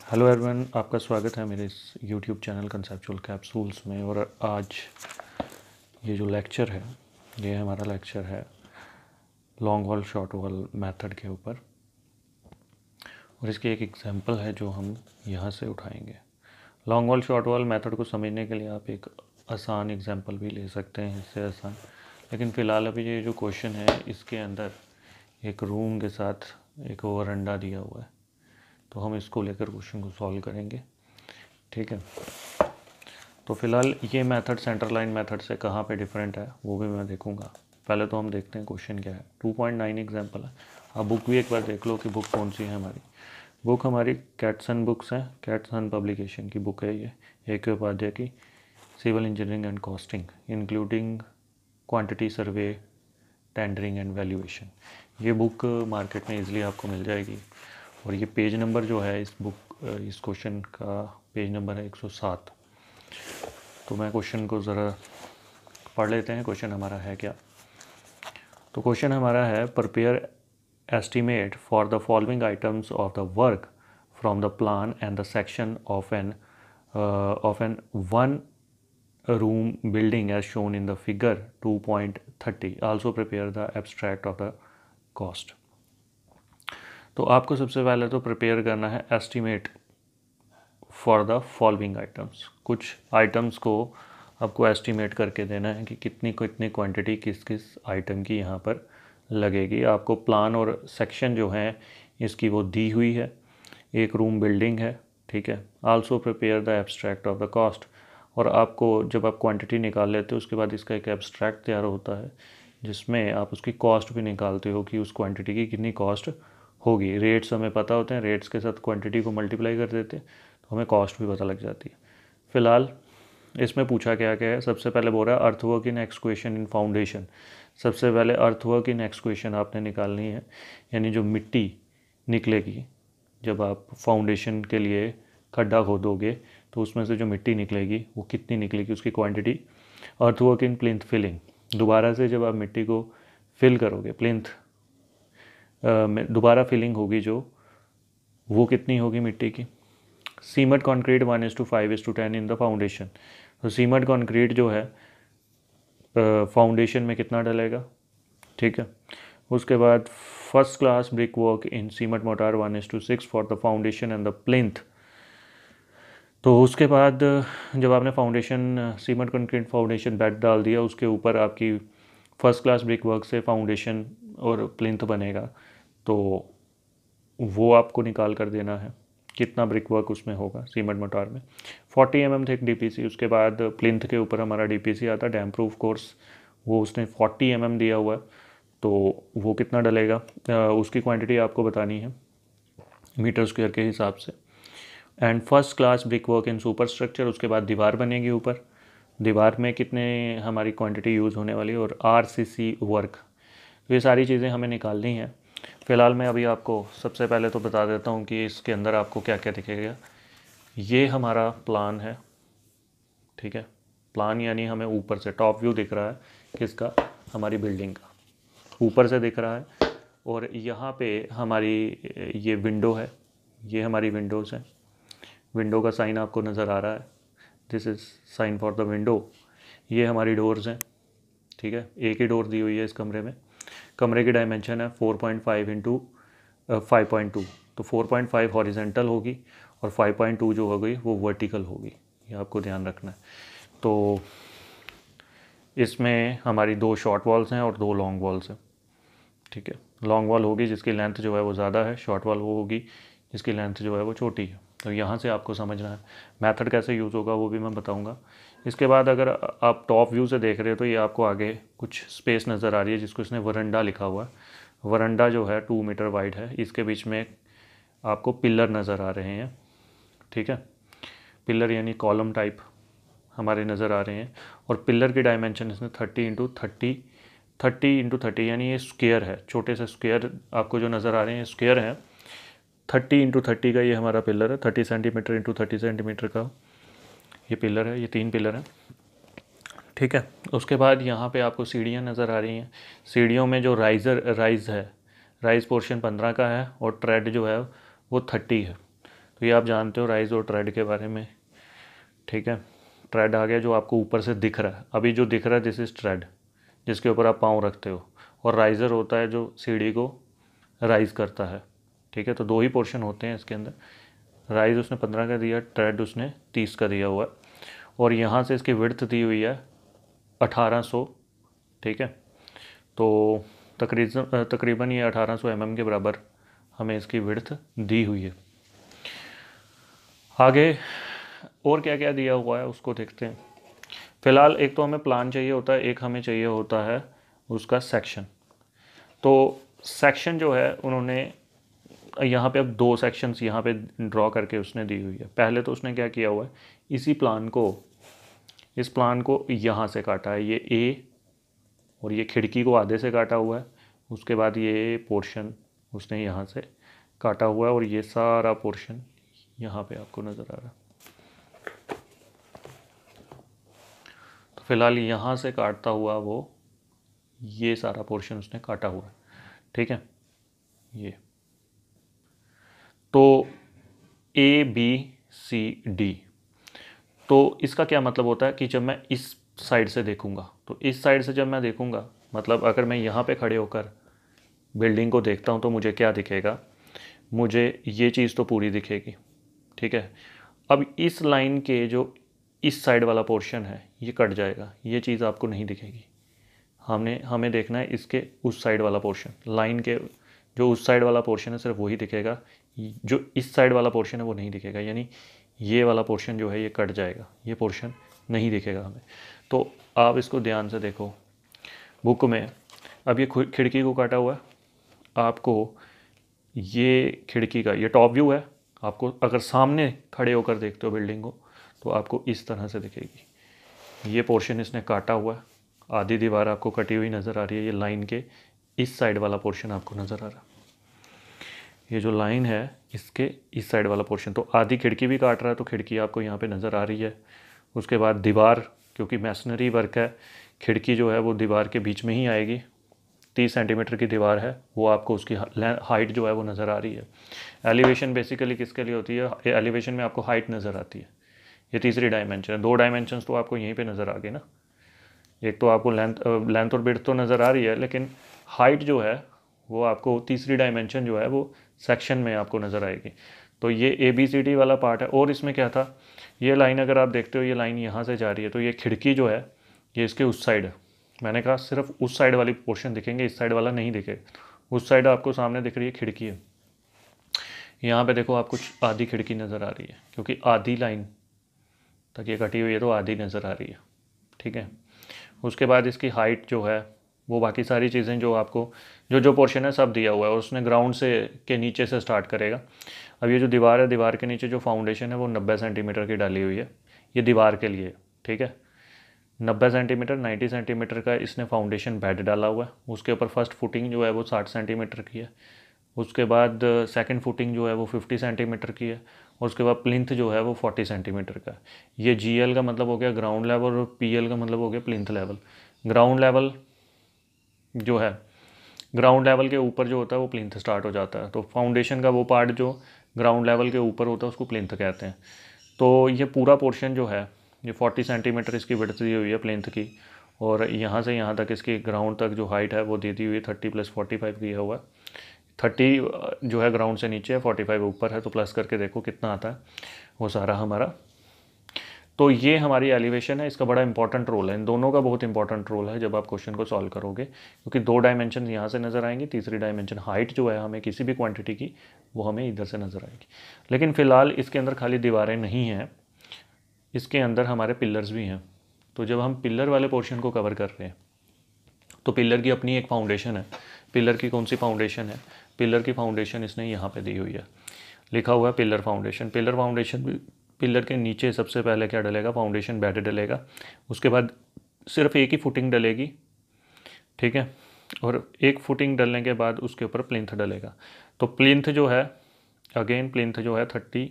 Hello everyone आपका स्वागत है मेरे इस यूट्यूब चैनल कंसेप्चुअल कैप्सूल्स में और आज ये जो लेक्चर है, ये हमारा लेक्चर है long wall short wall method के ऊपर। और इसकी एक एग्जांपल है जो हम यहाँ से उठाएँगे। Long wall short wall method को समझने के लिए आप एक आसान एग्जांपल भी ले सकते हैं, इससे आसान। लेकिन फ़िलहाल अभी ये जो क्वेश्चन है, इसके अंदर एक रूम के साथ एक वरंडा दिया हुआ है। तो हम इसको लेकर क्वेश्चन को सॉल्व करेंगे। ठीक है? तो फ़िलहाल ये मेथड सेंटर लाइन मेथड से कहाँ पे डिफरेंट है, वो भी मैं देखूँगा। पहले तो हम देखते हैं क्वेश्चन क्या है। 2.9 एग्ज़ाम्पल है। आप बुक भी एक बार देख लो कि बुक कौन सी है हमारी। बुक हमारी कैटसन बुक्स हैं। कैटसन पब्लिकेशन की बुक है ये। ए के उपाध्याय की civil engineering and costing including quantity survey tendering and valuation ये बुक मार्केट में इजीली आपको मिल जाएगी। और ये पेज नंबर जो है, इस बुक, इस क्वेश्चन का पेज नंबर है 107 तो मैं क्वेश्चन को ज़रा पढ़ लेते हैं। क्वेश्चन हमारा है क्या? तो क्वेश्चन हमारा है prepare estimate for the following items of the work from the plan and the section of an of an one room building as shown in the figure 2.30 also prepare the abstract of the cost. तो आपको सबसे पहले तो prepare करना है estimate for the following items कुछ items को आपको एस्टिमेट करके देना है कि कितनी कितनी क्वांटिटी किस किस आइटम की यहाँ पर लगेगी। आपको प्लान और सेक्शन जो है, इसकी वो दी हुई है। एक रूम बिल्डिंग है, ठीक है? Also prepare the abstract of the cost और आपको जब आप क्वांटिटी निकाल लेते हो, उसके बाद इसका एक एब्स्ट्रैक्ट तैयार होता है, जिसमें आप उसकी कॉस्ट भी निकालते हो कि उस क्वांटिटी की कितनी कॉस्ट होगी। रेट्स हमें पता होते हैं रेट्स के साथ क्वांटिटी को मल्टीप्लाई कर देते हैं तो हमें कॉस्ट भी पता लग जाती है। फ़िलहाल इसमें पूछा क्या क्या है? सबसे पहले बोल रहा है earthwork in excavation in foundation सबसे पहले अर्थवर्क इन एक्सक्वेशन आपने निकालनी है, यानी जो मिट्टी निकलेगी, जब आप फाउंडेशन के लिए खड्डा खोदोगे तो उसमें से जो मिट्टी निकलेगी, वो कितनी निकलेगी, उसकी quantity earthwork in plinth filling दोबारा से जब आप मिट्टी को फिल करोगे प्लिंथ दोबारा फिलिंग होगी जो, वो कितनी होगी मिट्टी की? Cement concrete one is to five is to ten in the foundation तो सीमट कॉन्क्रीट जो है फाउंडेशन में कितना डलेगा? ठीक है। उसके बाद first class brick work in cement mortar one is to six for the foundation and the plinth तो उसके बाद, जब आपने foundation cement concrete foundation bed डाल दिया, उसके ऊपर आपकी फ़र्स्ट क्लास ब्रिक वर्क से फाउंडेशन और प्लिंथ बनेगा। तो वो आपको निकाल कर देना है, कितना ब्रिक वर्क उसमें होगा सीमेंट मोटार में। 40 एम एम थे एक डीपीसी उसके बाद प्लिंथ के ऊपर हमारा डीपीसी आता डैम प्रूफ कोर्स वो उसने 40 एम mm दिया हुआ है तो वो कितना डलेगा? उसकी क्वांटिटी आपको बतानी है मीटर स्क्वायर के हिसाब से। And first class brick work in superstructure उसके बाद दीवार बनेगी ऊपर। दीवार में कितने हमारी क्वांटिटी यूज़ होने वाली और आर सी सी वर्क तो ये सारी चीज़ें हमें निकालनी है। फ़िलहाल मैं अभी आपको सबसे पहले तो बता देता हूँ कि इसके अंदर आपको क्या क्या दिखेगा। ये हमारा प्लान है, ठीक है? प्लान यानी हमें ऊपर से टॉप व्यू दिख रहा है किसका? हमारी बिल्डिंग का। ऊपर से दिख रहा है और यहाँ पे हमारी, ये विंडो है, ये हमारी विंडोज़ हैं। विंडो का साइन आपको नज़र आ रहा है। This is sign for the window ये हमारी डोर्स हैं, ठीक है? एक ही डोर दी हुई है इस कमरे में। कमरे की डायमेंशन है four point five into five point two तो फोर पॉइंट फाइव हॉरिजेंटल होगी और फाइव पॉइंट टू जो वो वर्टिकल होगी। ये आपको ध्यान रखना है। तो इसमें हमारी दो शॉर्ट वॉल्स हैं और दो लॉन्ग वॉल्स हैं। ठीक है? लॉन्ग वॉल होगी जिसकी लेंथ जो है वो ज़्यादा है शॉर्ट वॉल वो होगी जिसकी लेंथ जो है वो छोटी है। तो यहाँ से आपको समझना है। मेथड कैसे यूज़ होगा वो भी मैं बताऊँगा। इसके बाद अगर आप टॉप व्यू से देख रहे हो तो ये आपको आगे कुछ स्पेस नज़र आ रही है जिसको इसने वरंडा लिखा हुआ है। वरंडा जो है टू मीटर वाइड है। इसके बीच में आपको पिलर नज़र आ रहे हैं। ठीक है? पिलर यानी कॉलम टाइप हमारे नज़र आ रहे हैं। और पिलर की डायमेंशन इसमें thirty into thirty thirty into thirty यानी ये स्क्वेयर है। छोटे से स्क्वेयर आपको जो नज़र आ रहे हैं स्क्वेयर हैं। थर्टी इंटू थर्टी का ये हमारा पिलर है। Thirty centimetre into thirty centimetre का। ये पिलर है, ये तीन पिलर है। ठीक है, उसके बाद यहाँ पे आपको सीढ़ियाँ नज़र आ रही हैं। सीढ़ियों में जो राइज़र राइज़ है राइज़ पोर्शन पंद्रह का है और ट्रेड जो है वो थर्टी है। तो ये आप जानते हो राइज और ट्रेड के बारे में। ठीक है ट्रेड आ गया जो आपको ऊपर से दिख रहा है। अभी जो दिख रहा है दिस इज़ ट्रेड जिसके ऊपर आप पाँव रखते हो। और राइज़र होता है जो सीढ़ी को राइज़ करता है। ठीक है तो दो ही पोर्शन होते हैं इसके अंदर। राइज उसने पंद्रह का दिया ट्रेड उसने तीस का दिया हुआ है। और यहाँ से इसकी विड्थ दी हुई है अठारह सौ, ठीक है? तो तकरीबन तकरीबन ये अठारह सौ एम के बराबर हमें इसकी विड्थ दी हुई है। आगे और क्या क्या दिया हुआ है उसको देखते हैं। फ़िलहाल एक तो हमें प्लान चाहिए होता है, एक हमें चाहिए होता है उसका सेक्शन तो सेक्शन जो है, उन्होंने यहाँ पे अब दो सेक्शंस यहाँ पे ड्रॉ करके उसने दी हुई है। पहले तो उसने क्या किया हुआ है? इसी प्लान को, इस प्लान को यहाँ से काटा है। ये ए और ये खिड़की को आधे से काटा हुआ है। उसके बाद ये पोर्शन उसने यहाँ से काटा हुआ है और ये सारा पोर्शन यहाँ पे आपको नज़र आ रहा है। तो फ़िलहाल यहाँ से काटता हुआ वो ये सारा पोर्शन उसने काटा हुआ है। ठीक है? ये। तो ए बी सी डी तो इसका क्या मतलब होता है कि जब मैं इस साइड से देखूँगा तो इस साइड से जब मैं देखूँगा मतलब अगर मैं यहाँ पे खड़े होकर बिल्डिंग को देखता हूँ तो मुझे क्या दिखेगा? मुझे ये चीज़ तो पूरी दिखेगी, ठीक है? अब इस लाइन के जो इस साइड वाला पोर्शन है, ये कट जाएगा, ये चीज़ आपको नहीं दिखेगी। हमने, हमें देखना है इसके उस साइड वाला पोर्शन, लाइन के जो उस साइड वाला पोर्शन है, सिर्फ़ वही दिखेगा जो इस साइड वाला पोर्शन है वो नहीं दिखेगा, यानी ये वाला पोर्शन जो है ये कट जाएगा, ये पोर्शन नहीं दिखेगा हमें। तो आप इसको ध्यान से देखो। बुक में, अब ये खिड़की को काटा हुआ है। आपको ये खिड़की का, ये टॉप व्यू है। आपको अगर सामने खड़े होकर देखते हो बिल्डिंग को तो आपको इस तरह से दिखेगी। ये पोर्शन इसने काटा हुआ है। आधी दीवार आपको कटी हुई नज़र आ रही है, ये लाइन के इस साइड वाला पोर्शन आपको नज़र आ रहा है। ये जो लाइन है, इसके इस साइड वाला पोर्शन तो आधी खिड़की भी काट रहा है तो खिड़की आपको यहाँ पे नज़र आ रही है। उसके बाद दीवार, क्योंकि मैसनरी वर्क है, खिड़की जो है वो दीवार के बीच में ही आएगी। तीस सेंटीमीटर की दीवार है, वो आपको उसकी हाइट जो है वो नज़र आ रही है। एलिवेशन बेसिकली किसके लिए होती है? एलिवेशन में आपको हाइट नज़र आती है। ये तीसरी डायमेंशन दो डायमेंशन तो आपको यहीं पे नज़र आ गए ना। एक तो आपको लेंथ लेंथ और बिड तो नज़र आ रही है, लेकिन हाइट जो है, वो आपको तीसरी डायमेंशन जो है वो सेक्शन में आपको नज़र आएगी। तो ये ए बी सी डी वाला पार्ट है। और इसमें क्या था? ये लाइन अगर आप देखते हो, ये लाइन यहाँ से जा रही है तो ये खिड़की जो है, ये इसके उस साइड मैंने कहा सिर्फ़ उस साइड वाली पोर्शन दिखेंगे, इस साइड वाला नहीं दिखेगा उस साइड आपको सामने दिख रही है खिड़की है। यहाँ पे देखो, आप कुछ आधी खिड़की नज़र आ रही है, क्योंकि आधी लाइन तक ये कटी हुई है तो आधी नज़र आ रही है। ठीक है? उसके बाद इसकी हाइट जो है वो बाकी सारी चीज़ें जो आपको, जो जो पोर्शन है सब दिया हुआ है और उसने ग्राउंड से के नीचे से स्टार्ट करेगा। अब ये जो दीवार है, दीवार के नीचे जो फाउंडेशन है, वो नब्बे सेंटीमीटर की डाली हुई है, ये दीवार के लिए, ठीक है? नब्बे सेंटीमीटर नाइन्टी सेंटीमीटर का इसने फाउंडेशन बेड डाला हुआ है, उसके ऊपर फ़र्स्ट फुटिंग जो है वो साठ सेंटीमीटर की है, उसके बाद सेकंड फुटिंग जो है वो फिफ्टी सेंटीमीटर की है और उसके बाद प्लिंथ जो है वो फोर्टी सेंटीमीटर का है। ये जीएल का मतलब हो गया ग्राउंड लेवल और पीएल का मतलब हो गया प्लिंथ लेवल ग्राउंड लेवल जो है ग्राउंड लेवल के ऊपर जो होता है वो प्लिंथ स्टार्ट हो जाता है। तो फाउंडेशन का वो पार्ट जो ग्राउंड लेवल के ऊपर होता है, उसको प्लिंथ कहते हैं। तो ये पूरा पोर्शन जो है, ये 40 सेंटीमीटर इसकी विड्थ दी हुई है प्लिंथ की, और यहाँ से यहाँ तक इसकी ग्राउंड तक जो हाइट है वो दे दी हुई है थर्टी प्लस फोर्टी फाइव किया हुआ है। थर्टी जो है ग्राउंड से नीचे है फोर्टी फाइव ऊपर है तो प्लस करके देखो कितना आता है, वो सारा हमारा तो ये हमारी एलिवेशन है, इसका बड़ा इंपॉर्टेंट रोल है। इन दोनों का बहुत इंपॉर्टेंट रोल है जब आप क्वेश्चन को सॉल्व करोगे, क्योंकि दो डायमेंशन यहाँ से नज़र आएँगी, तीसरी डायमेंशन हाइट जो है हमें किसी भी क्वांटिटी की, वो हमें इधर से नज़र आएगी। लेकिन फ़िलहाल इसके अंदर खाली दीवारें नहीं हैं, इसके अंदर हमारे पिलर्स भी हैं। तो जब हम पिलर वाले पोर्शन को कवर कर रहे हैं तो पिलर की अपनी एक फाउंडेशन है। पिलर की कौन सी फाउंडेशन है? पिलर की फाउंडेशन इसने यहाँ पे दी हुई है। लिखा हुआ है pillar foundation pillar foundation pillar के नीचे सबसे पहले क्या डलेगा? Foundation bed डलेगा। उसके बाद सिर्फ़ एक ही फुटिंग डलेगी। ठीक है? और एक फुटिंग डलने के बाद उसके ऊपर प्लिंथ डलेगा। तो प्लिंथ जो है अगेन प्लिंथ जो है थर्टी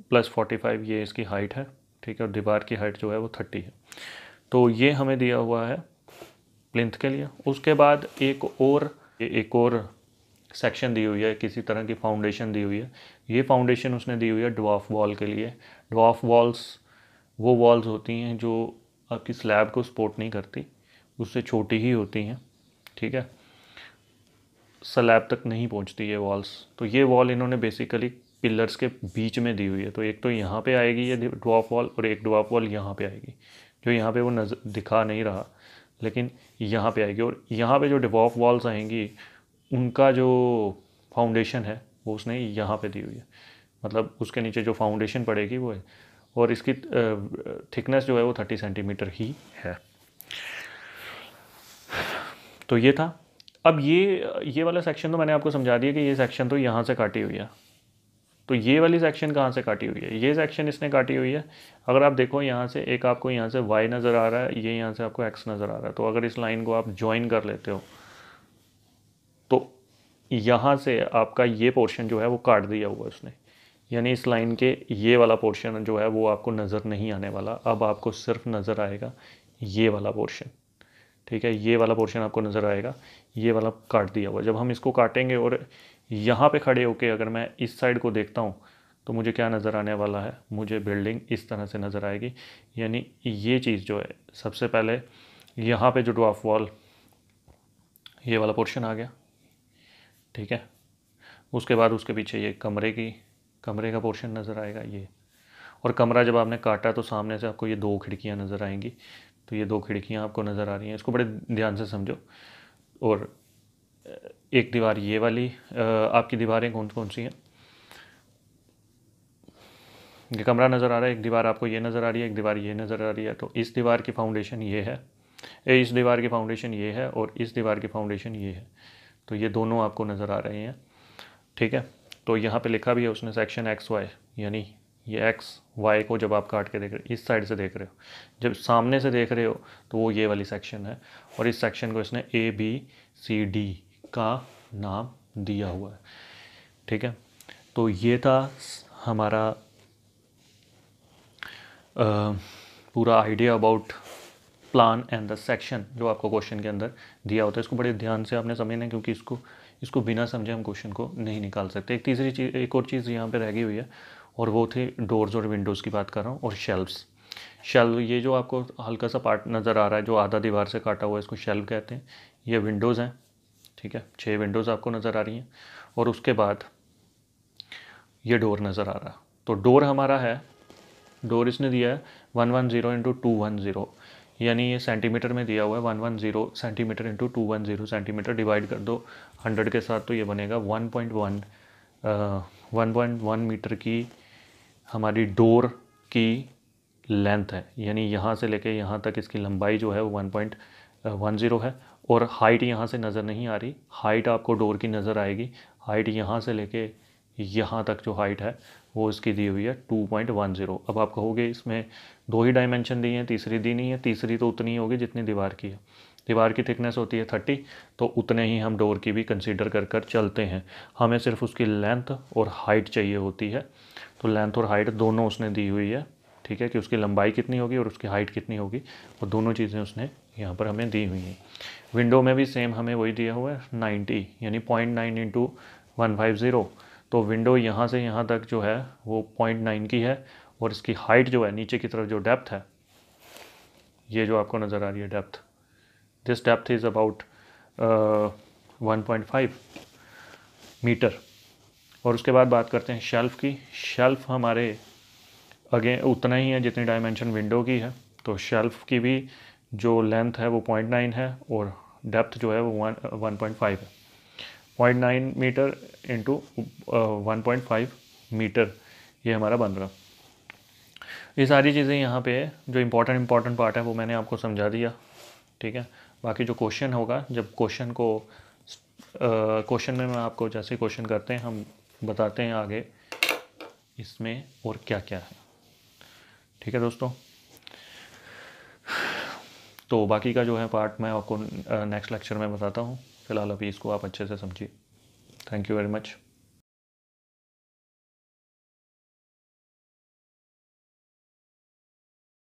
प्लस फोर्टी फाइव ये इसकी हाइट है। ठीक है? और दीवार की हाइट जो है वो थर्टी है। तो ये हमें दिया हुआ है प्लिंथ के लिए। उसके बाद एक और एक और सेक्शन दी हुई है, किसी तरह की फाउंडेशन दी हुई है। ये फाउंडेशन उसने दी हुई है ड्वाफ वॉल के लिए। ड्वाफ वॉल्स वो वॉल्स होती हैं जो आपकी स्लैब को सपोर्ट नहीं करती, उससे छोटी ही होती हैं, ठीक है? स्लैब तक नहीं पहुँचती ये वॉल्स तो ये वॉल इन्होंने बेसिकली पिलर्स के बीच में दी हुई है। तो एक तो यहाँ पे आएगी ये ड्वाफ वॉल और एक ड्वाफ वॉल यहाँ पे आएगी, जो यहाँ पे वो नज़र दिखा नहीं रहा, लेकिन यहाँ पे आएगी। और यहाँ पे जो डिवॉफ वॉल्स आएँगी उनका जो फाउंडेशन है, वो उसने यहाँ पे दी हुई है। मतलब उसके नीचे जो फाउंडेशन पड़ेगी वो है। और इसकी थिकनेस जो है वो थर्टी सेंटीमीटर ही है। तो ये था। अब ये ये वाला सेक्शन तो मैंने आपको समझा दिया कि ये सेक्शन तो यहाँ से काटी हुई है। तो ये वाली सेक्शन कहाँ से काटी हुई है? ये सेक्शन इसने काटी हुई है। अगर आप देखो यहाँ से, एक आपको यहाँ से वाई नज़र आ रहा है, ये यहाँ से आपको एक्स नज़र आ रहा है। तो अगर इस लाइन को आप ज्वाइन कर लेते हो यहाँ से आपका ये पोर्शन जो है वो काट दिया हुआ उसने। यानी इस लाइन के ये वाला पोर्शन जो है वो आपको नज़र नहीं आने वाला। अब आपको सिर्फ़ नज़र आएगा ये वाला पोर्शन ठीक है? ये वाला पोर्शन आपको नज़र आएगा। ये वाला काट दिया हुआ। जब हम इसको काटेंगे और यहाँ पे खड़े होके अगर मैं इस साइड को देखता हूँ तो मुझे क्या नज़र आने वाला है? मुझे बिल्डिंग इस तरह से नज़र आएगी। यानी ये चीज़ जो है, सबसे पहले यहाँ पे जो ड्राफ वॉल ये वाला पोर्शन आ गया। ठीक है? उसके बाद उसके पीछे ये कमरे की, कमरे का पोर्शन नज़र आएगा ये। और कमरा जब आपने काटा तो सामने से आपको ये दो खिड़कियाँ नज़र आएँगी। तो ये दो खिड़कियाँ आपको नज़र आ रही हैं। इसको बड़े ध्यान से समझो। और एक दीवार ये वाली आपकी दीवारें कौन कौन सी हैं? ये कमरा नज़र आ रहा है, एक दीवार आपको ये नज़र आ रही है, एक दीवार ये नज़र आ रही है। तो इस दीवार की फाउंडेशन ये है। इस दीवार की फाउंडेशन ये है और इस दीवार की फाउंडेशन ये है। तो ये दोनों आपको नज़र आ रहे हैं। ठीक है? तो यहाँ पे लिखा भी है उसने सेक्शन एक्स वाई यानी ये एक्स वाई को जब आप काट के देख रहे इस साइड से देख रहे हो जब सामने से देख रहे हो तो वो ये वाली सेक्शन है और इस सेक्शन को इसने ए बी सी डी का नाम दिया हुआ है। ठीक है? तो ये था हमारा आ, पूरा idea about plan and the section जो आपको क्वेश्चन के अंदर दिया होता है, इसको बड़े ध्यान से आपने समझना है क्योंकि इसको इसको बिना समझे हम क्वेश्चन को नहीं निकाल सकते। एक तीसरी चीज़, एक और चीज़ यहाँ पे रह गई हुई है, और वो थे डोर्स और विंडोज़ की बात कर रहा हूँ, और शेल्व्स शेल्व ये जो आपको हल्का सा पार्ट नज़र आ रहा है, जो आधा दीवार से काटा हुआ है, इसको शेल्व कहते हैं। ये विंडोज़ हैं, ठीक है? छः विंडोज़ आपको नज़र आ रही हैं, और उसके बाद ये डोर नज़र आ रहा तो डोर हमारा है डोर इसने दिया है one one zero into two one zero यानी ये सेंटीमीटर में दिया हुआ है one one zero centimetre into two one zero centimetre divide कर दो। हंड्रेड के साथ तो ये बनेगा one point one one point one metre की हमारी डोर की लेंथ है। यानी यहाँ से लेके यहाँ तक इसकी लंबाई जो है वो वन पॉइंट वन ज़ीरो है और हाइट यहाँ से नज़र नहीं आ रही। हाइट आपको डोर की नज़र आएगी। हाइट यहाँ से लेके यहाँ तक जो हाइट है वो इसकी दी हुई है टू पॉइंट वन ज़ीरो। अब आप कहोगे इसमें दो ही डायमेंशन दी हैं, तीसरी दी नहीं है, तीसरी तो उतनी ही होगी जितनी दीवार की है। दीवार की थिकनेस होती है थर्टी तो उतने ही हम डोर की भी कंसीडर कर कर चलते हैं। हमें सिर्फ़ उसकी लेंथ और हाइट चाहिए होती है। तो लेंथ और हाइट दोनों उसने दी हुई है, ठीक है, कि उसकी लंबाई कितनी होगी और उसकी हाइट कितनी होगी। और दोनों चीज़ें उसने यहाँ पर हमें दी हुई हैं। विंडो में भी सेम हमें वही दिया हुआ है नाइन्टी यानी point nine into one five zero तो विंडो यहाँ से यहाँ तक जो है, वो पॉइंट नाइन की है और इसकी हाइट जो है, नीचे की तरफ़ जो डेप्थ है, ये जो आपको नज़र आ रही है depth this depth is about one point five metre और उसके बाद बात करते हैं शेल्फ़ की। शेल्फ़ हमारे अगेन उतना ही है जितनी डायमेंशन विंडो की है। तो शेल्फ़ की भी जो लेंथ है, वो पॉइंट नाइन है और डेप्थ जो है, वो वन वन पॉइंट फाइव है। Point nine metre into one point five metre ये हमारा बन रहा। ये सारी चीज़ें यहाँ पे जो इम्पोर्टेंट इंपॉर्टेंट पार्ट है, वो मैंने आपको समझा दिया, ठीक है? बाकी जो क्वेश्चन होगा, जब क्वेश्चन को क्वेश्चन में मैं आपको जैसे क्वेश्चन करते हैं, हम बताते हैं आगे, इसमें और क्या क्या है। ठीक है दोस्तों? तो बाकी का जो है पार्ट मैं आपको नेक्स्ट लेक्चर में बताता हूँ। फ़िलहाल अभी इसको आप अच्छे से समझिए। Thank you very much